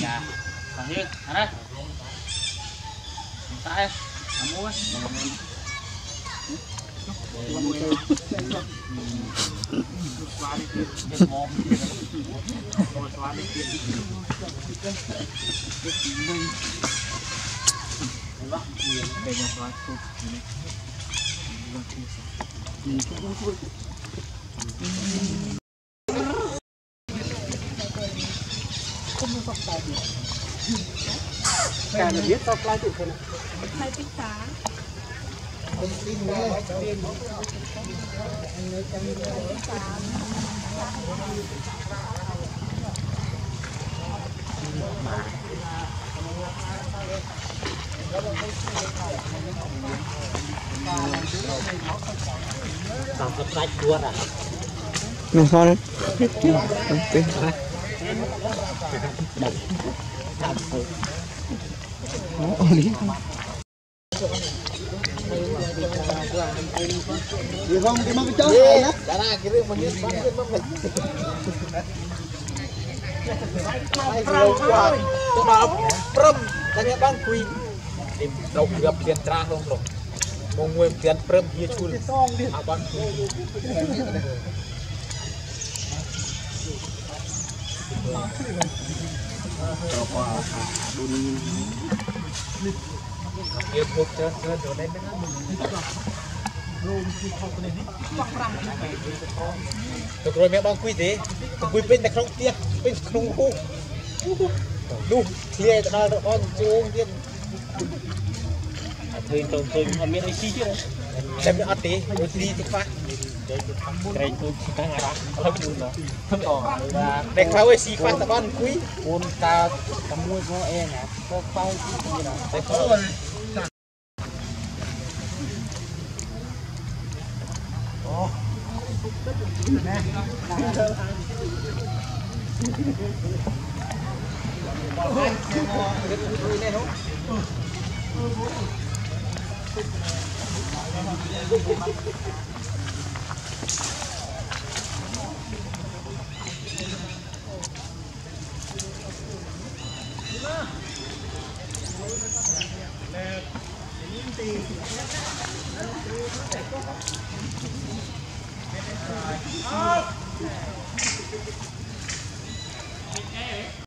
nhà thằng hiên thằng đây tại em mua cái mồm Cả biết sao lại tự thân. Hai subscribe dua lah Nah, soalnya. Oke. Oh, không đi mang cái chó này đó. Oh, lihat. Dihong di mana kecil? Karena akhirnya menyes banget mah. Maaf, prem. Tanya bang kui. Dau gap dia cerah dong dong. Mau gue dia prem dia cul. វាពុកចើចើចូលនេះហ្នឹងរូមទីខុសគ្នានេះ5ឆ្នាំទៅក្រួយមានបងគួយទេគួយពេញតែក្នុងទៀតពេញក្នុងហូនោះឃ្លាទៅដល់របស់ជូងទៀតអត់ឃើញទៅឃើញអត់មានអីស៊ីទៀតតែមិនអត់ទេមួយទីទីខ្វះ đẹp khâu ấy xì khoan tập ăn quý bốn ta tập mua có e nè có phao gì nè đẹp khâu Thank you. ន Hai.